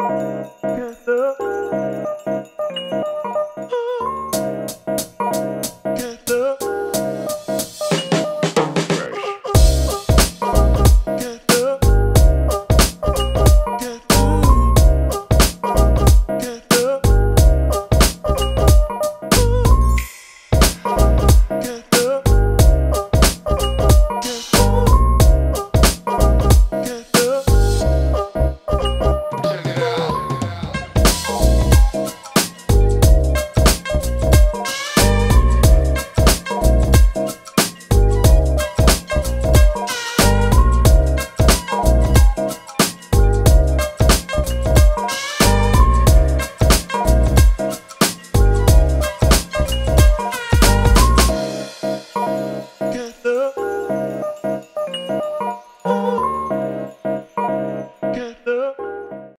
Música